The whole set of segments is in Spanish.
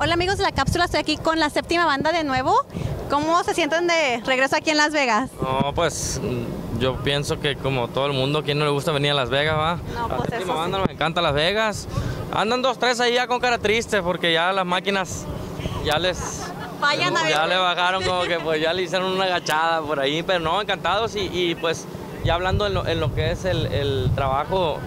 Hola amigos de la cápsula, estoy aquí con la séptima banda de nuevo. ¿Cómo se sienten de regreso aquí en Las Vegas? No, pues mm, yo pienso que como todo el mundo, ¿quién no le gusta venir a Las Vegas, va? No, la pues séptima eso banda nos encanta Las Vegas. Andan dos, tres ahí ya con cara triste porque ya las máquinas ya les... Vayan a ya ver. le bajaron como que pues ya le hicieron una agachada por ahí, pero no, encantados y, y, pues ya hablando en lo, en lo que es el, el trabajo,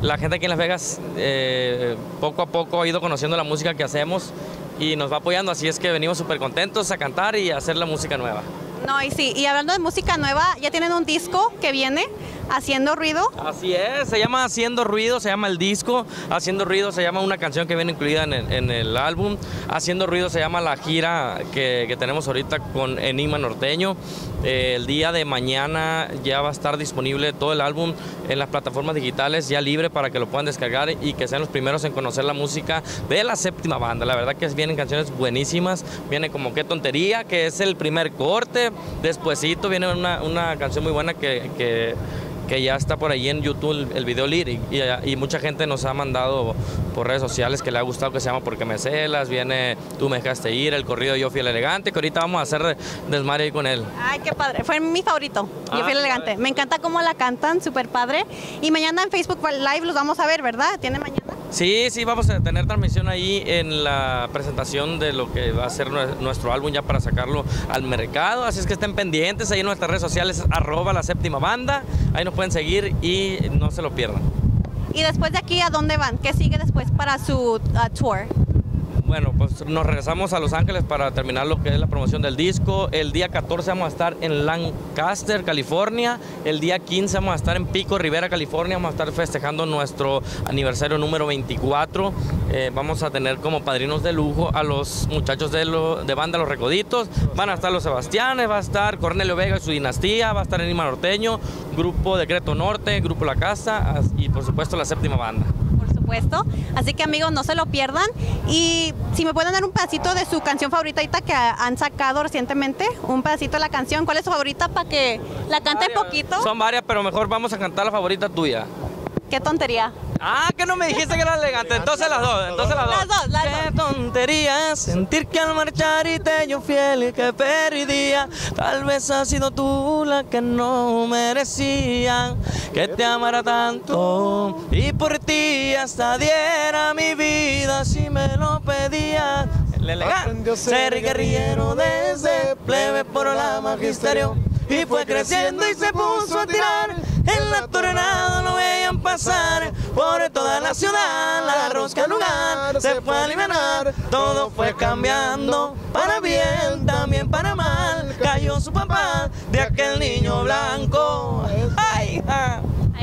la gente aquí en Las Vegas eh, poco a poco ha ido conociendo la música que hacemos y nos va apoyando, así es que venimos súper contentos a cantar y a hacer la música nueva. No, y sí, y hablando de música nueva, ya tienen un disco que viene haciendo ruido. Así es, se llama Haciendo Ruido, se llama el disco. Haciendo Ruido se llama una canción que viene incluida en el, álbum. Haciendo Ruido se llama la gira que, que tenemos ahorita con Enigma Norteño. Eh, el día de mañana ya va a estar disponible todo el álbum en las plataformas digitales, ya libre para que lo puedan descargar y que sean los primeros en conocer la música de la séptima banda. La verdad que vienen canciones buenísimas. Viene como Qué Tontería, que es el primer corte. Despuésito viene una, una canción muy buena que, que que ya está por ahí en YouTube el, el video lyric y, y, mucha gente nos ha mandado por redes sociales que le ha gustado que se llama Porque me celas, viene Tú me dejaste ir, el corrido Yo fui el elegante, que ahorita vamos a hacer desmadre ahí con él. Ay, qué padre. Fue mi favorito. Yo Ah, fui el elegante. Me encanta cómo la cantan, súper padre. Y mañana en Facebook Live los vamos a ver, ¿verdad? ¿Tiene mañana? Sí, sí, vamos a tener transmisión ahí en la presentación de lo que va a ser nue- nuestro álbum ya para sacarlo al mercado. Así es que estén pendientes ahí en nuestras redes sociales, arroba la séptima banda. Ahí nos pueden seguir y no se lo pierdan. Y después de aquí, ¿a dónde van? ¿Qué sigue después para su uh, tour? Bueno, pues nos regresamos a Los Ángeles para terminar lo que es la promoción del disco. El día 14 vamos a estar en Lancaster, California. El día 15 vamos a estar en Pico Rivera, California. Vamos a estar festejando nuestro aniversario número 24. Eh, vamos a tener como padrinos de lujo a los muchachos de, lo- de banda Los Recoditos. Van a estar los Sebastianes, va a estar Cornelio Vega y su dinastía, va a estar Enigma Norteño, Grupo Decreto Norte, Grupo La Casa as- y por supuesto la séptima banda. Supuesto. Así que amigos, no se lo pierdan. Y si me pueden dar un pedacito de su canción favorita que han sacado recientemente, un pedacito de la canción. ¿Cuál es su favorita para que la cante Varias. poquito? Son varias, pero mejor vamos a cantar la favorita tuya. Qué tontería. Ah, que no me dijiste que era elegante. Entonces las dos, entonces las dos. Las dos, las Qué tontería sentir que al marchar y te yo fiel y que perdía. Tal vez has sido tú la que no merecía que te amara tanto. Y por ti hasta diera mi vida si me lo pedías. El elegante ser guerrillero desde plebe por la magisterio. Y fue creciendo y se puso a tirar. En la tornada lo veían pasar por toda la ciudad. La rosca lugar se fue a aliviar. Todo fue cambiando para bien, también para mal. Cayó su papá de aquel niño blanco.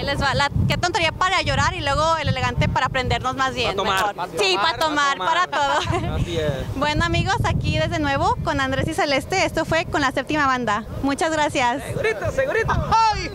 Les va. La, qué tontería para llorar y luego el elegante para aprendernos más bien. Pa' tomar, mejor. pa' sí, para tomar, para todo. Así es. Bueno amigos, aquí desde nuevo con Andrés y Celeste. Esto fue con la séptima banda. Muchas gracias. Segurito, segurito. Ay.